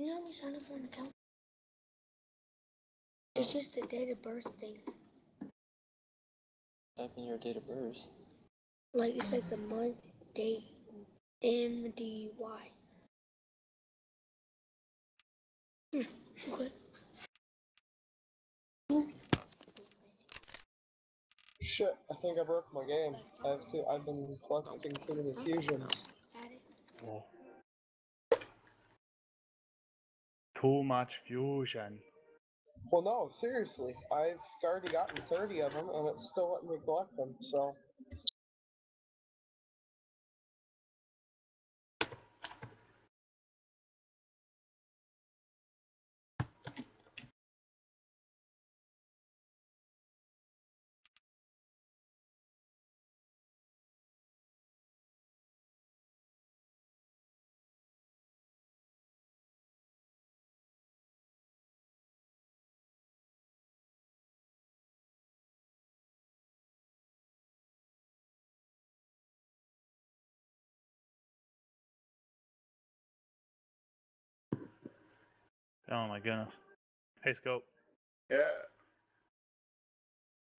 Can you help me sign up for an account? It's just the date of birth thing. Type in your date of birth. Like it's like the month, date, M D Y. Hmm. Okay. Shit, I think I broke my game. I've I've been collecting too many fusions. Add Too much fusion. Well, no, seriously. I've already gotten 30 of them, and it's still letting me collect them, so. Oh my goodness. Hey, Scope. Yeah.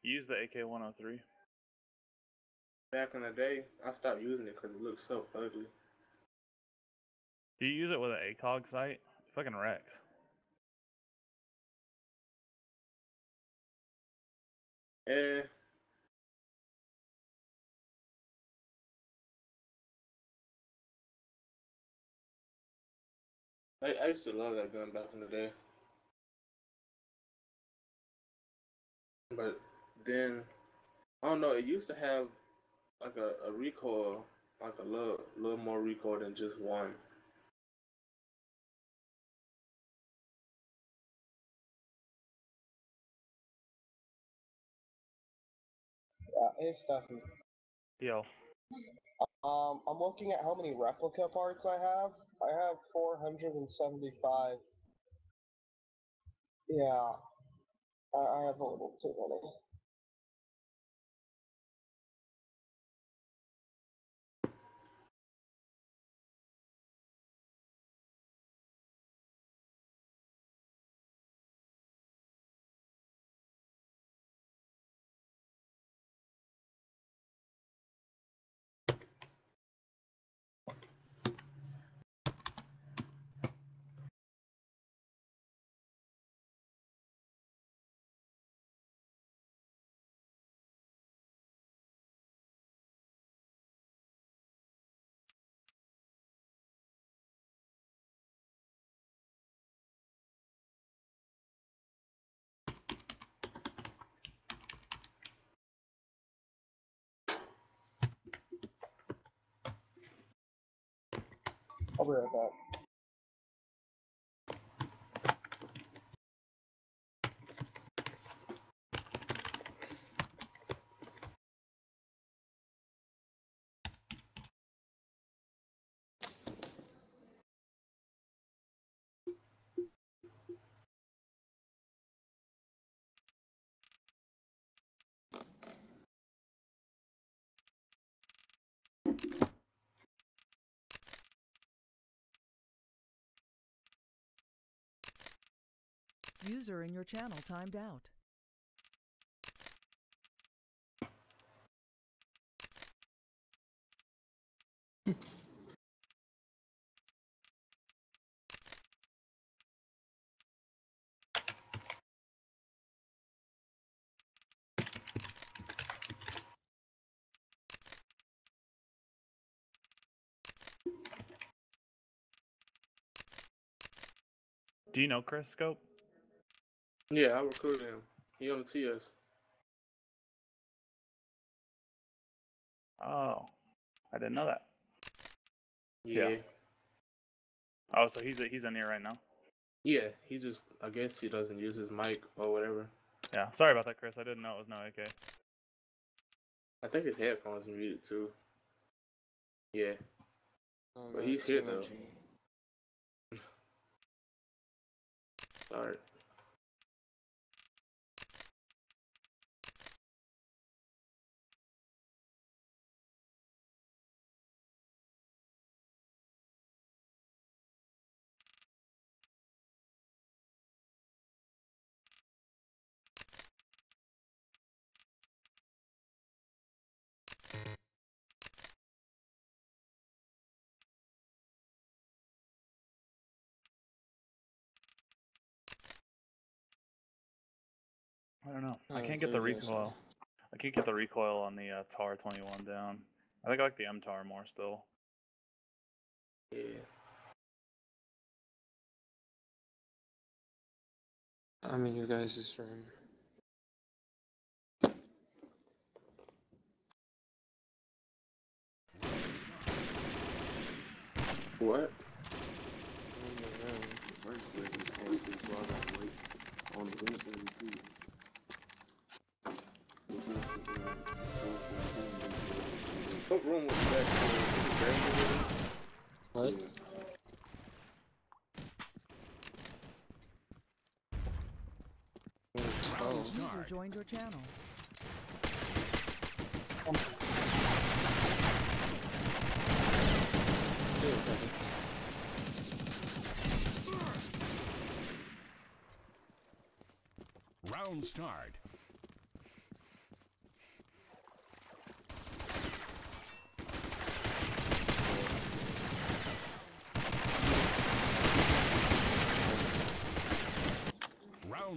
Use the AK 103. Back in the day, I stopped using it because it looked so ugly. Do you use it with an ACOG sight? It fucking wrecks. Eh. I, I used to love that gun back in the day. But then, I don't know, it used to have like a, a recoil, like a little, little more recoil than just one. Yeah, it's Stefan. Yo. Um, I'm looking at how many replica parts I have. I have 475. Yeah. I, I have a little too many. I'll be right back. User in your channel timed out. Do you know Chris Scope? Yeah, I recruited him. He on the TS. Oh, I didn't know that. Yeah. Yeah. Oh, so he's he's in here right now. Yeah, he just, I guess he doesn't use his mic or whatever. Yeah. Sorry about that, Chris. I didn't know it was no AK. I think his headphones are muted too. Yeah. Oh, But he's it's here, though. energy. Sorry. I don't know. I Oh, can't get the recoil. I can't get the recoil on the uh, TAR 21 down. I think I like the MTAR more still. Yeah. I'm in your guys' room. What? What room was that? What? It's oh. User joined your channel. Round start.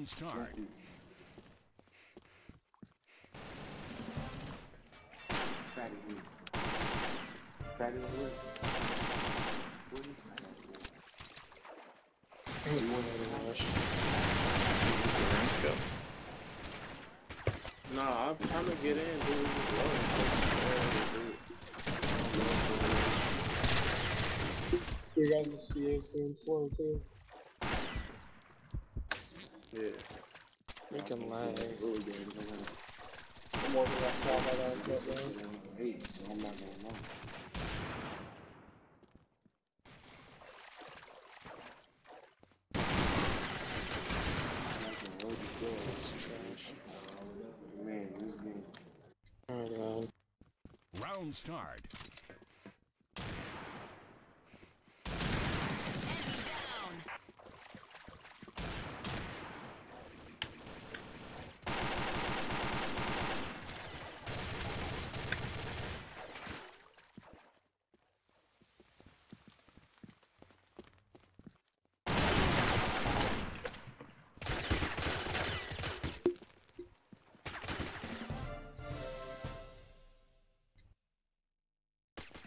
Round start. Fatty Lee. Fatty Lee. What is that? Hey, one other rush. Go. Nah, I'm trying to get in, dude. Your guys' CA's being slow too. Yeah. Make him lag. Really good. I gotta I'm working that combat on that man. Hey, I'm not gonna lie. I'm not gonna hold you down. This is trash. Man, this game. Oh my god. Round start.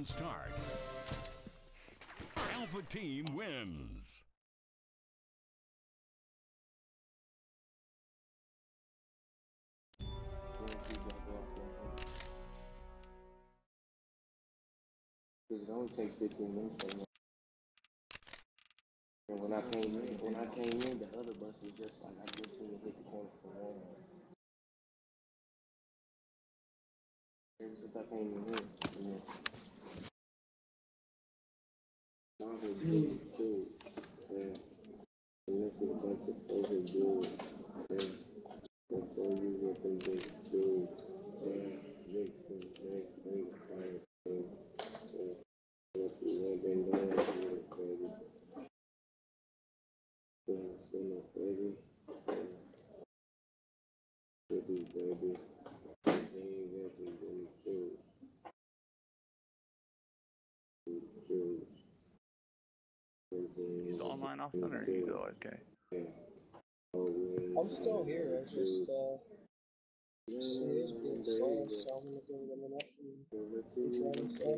Round start. Alpha team wins. Cause it only takes 15 minutes. And when I came in, when I came in, the other bus was just like I just seen it hit the corner from Walmart. Ever since I came in here, you know. I was good too. Yeah. And look at a bunch of over good. Yeah. That's all you look and big dude. Yeah. Big, big, big, big, fire. Yeah. What you want been doing, you crazy. Yeah, so no crazy. Yeah. Baby, baby. Baby, baby, baby, baby. Baby. You still online, Austin, or you go okay? I'm still here. It's just uh, See, it's being slow, so I'm gonna bring them up and so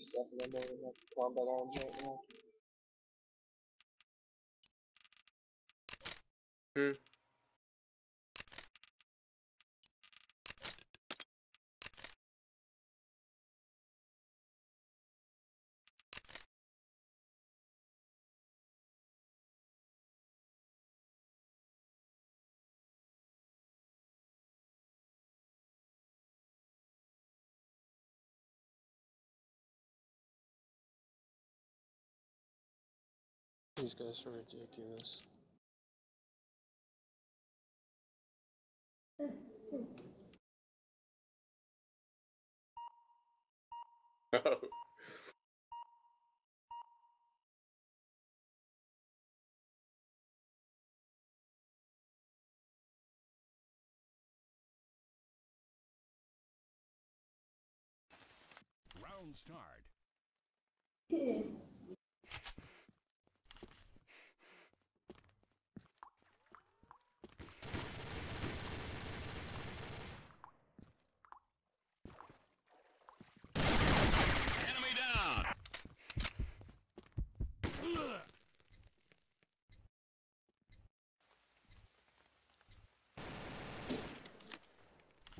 stuff and I'm only have combat arms right now. Hmm. These guys are ridiculous. Round start. Enemy down.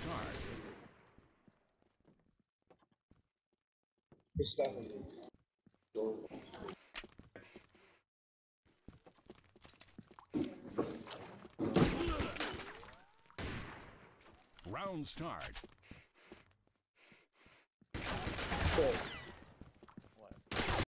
start. It's Round start.